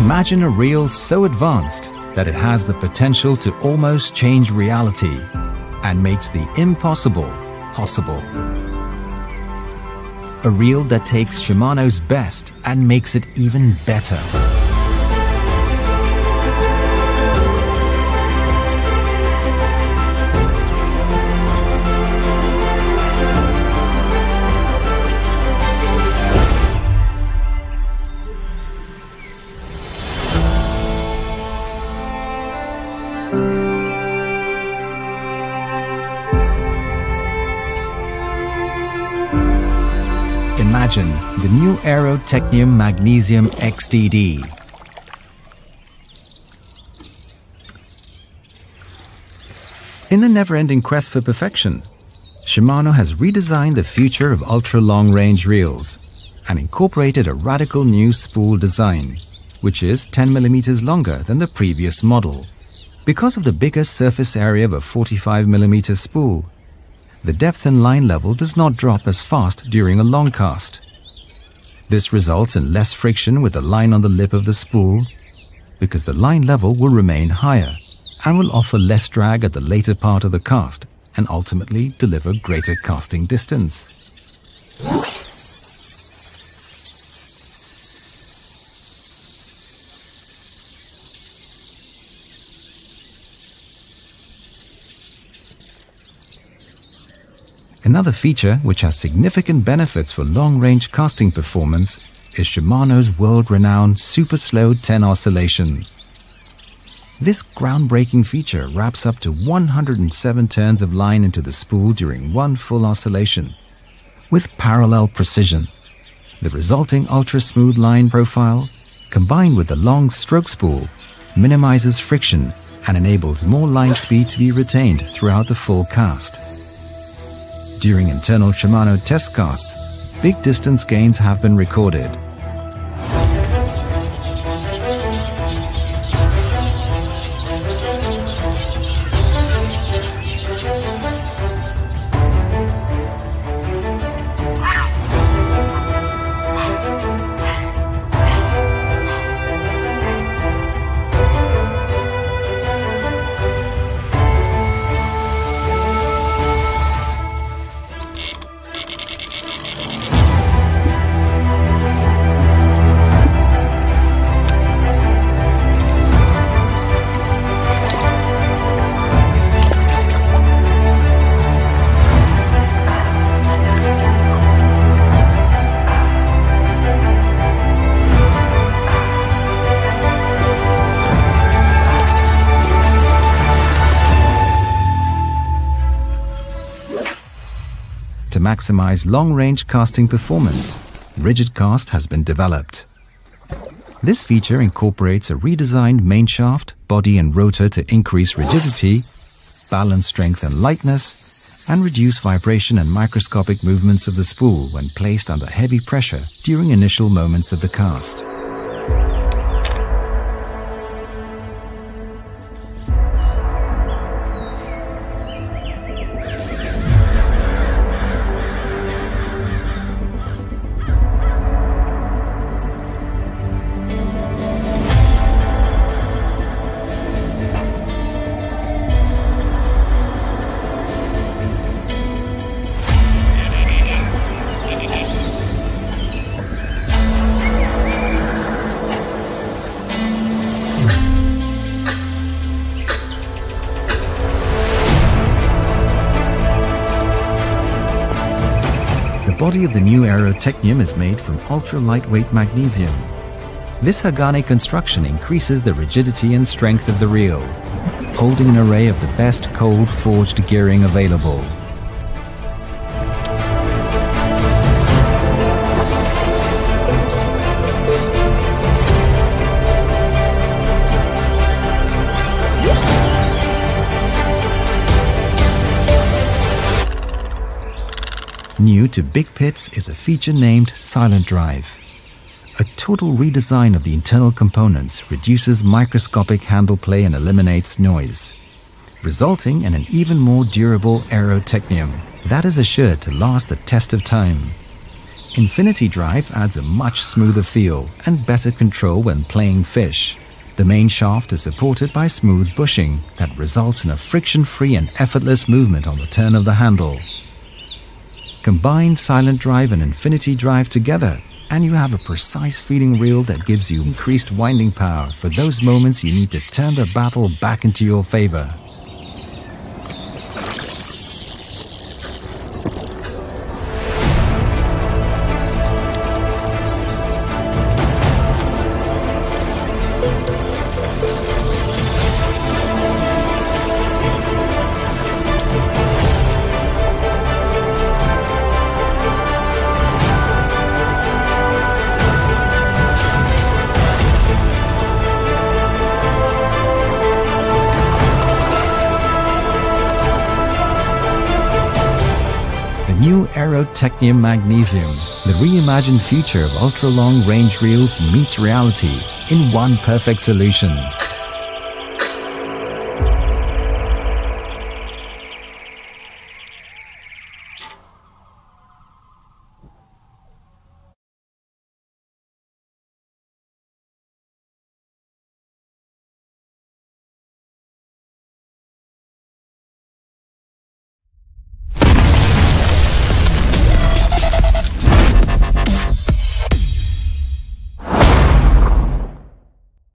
Imagine a reel so advanced that it has the potential to almost change reality and makes the impossible possible. A reel that takes Shimano's best and makes it even better. Imagine the new Aero Technium Magnesium XTD. In the never-ending quest for perfection, Shimano has redesigned the future of ultra-long range reels and incorporated a radical new spool design, which is 10mm longer than the previous model. Because of the bigger surface area of a 45mm spool, the depth and line level does not drop as fast during a long cast. This results in less friction with the line on the lip of the spool because the line level will remain higher and will offer less drag at the later part of the cast and ultimately deliver greater casting distance. Another feature which has significant benefits for long-range casting performance is Shimano's world-renowned super slow 10 oscillation. This groundbreaking feature wraps up to 107 turns of line into the spool during one full oscillation, with parallel precision. The resulting ultra-smooth line profile, combined with the long stroke spool, minimizes friction and enables more line speed to be retained throughout the full cast. During internal Shimano test casts, big distance gains have been recorded. Maximize long-range casting performance, Rigid Cast has been developed. This feature incorporates a redesigned main shaft, body and rotor to increase rigidity, balance strength and lightness, and reduce vibration and microscopic movements of the spool when placed under heavy pressure during initial moments of the cast. Body of the new Aero Technium is made from ultra-lightweight magnesium. This Hagane construction increases the rigidity and strength of the reel, holding an array of the best cold forged gearing available. New to Big Pits is a feature named Silent Drive. A total redesign of the internal components reduces microscopic handle play and eliminates noise, resulting in an even more durable Aero Technium that is assured to last the test of time. Infinity Drive adds a much smoother feel and better control when playing fish. The main shaft is supported by smooth bushing that results in a friction-free and effortless movement on the turn of the handle. Combine Silent Drive and Infinity Drive together and you have a precise feeling reel that gives you increased winding power for those moments you need to turn the battle back into your favor. New Aero Technium Magnesium, the reimagined future of ultra-long range reels meets reality in one perfect solution.